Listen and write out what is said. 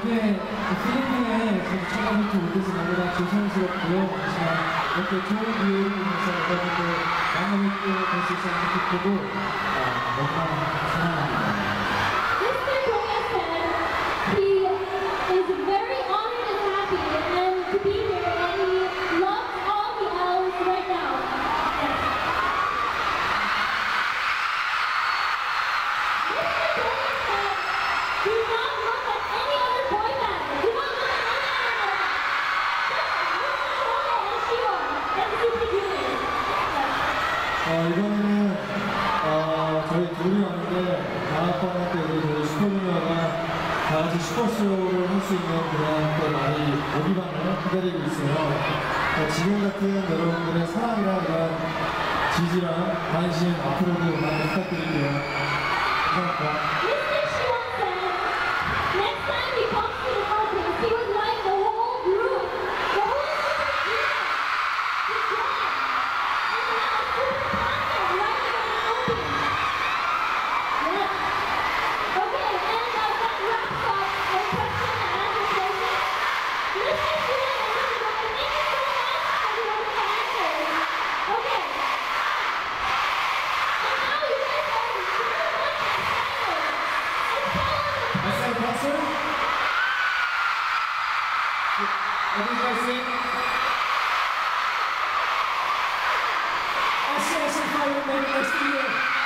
필리핀에 저도 찾아뵙지 못해서 너무나 죄송스럽고요. 하지만 이렇게 좋은 기회를 보면서 여러분들 만나뵙고 뵐수 있어서 기쁘고 어, 너무나 사랑합니다. 어, 이번에는 어, 저희 둘이 왔는데 다음번에 또 우리 저희 슈퍼주니어가 다 같이 슈퍼쇼를 할 수 있는 그런 또 날이 오기만을 기다리고 있어요. 어, 지금 같은 여러분들의 사랑이랑 이런 지지랑 관심 앞으로도 많이 부탁드릴게요. Johnson. Everybody sing. I'll see us in Hollywood next year.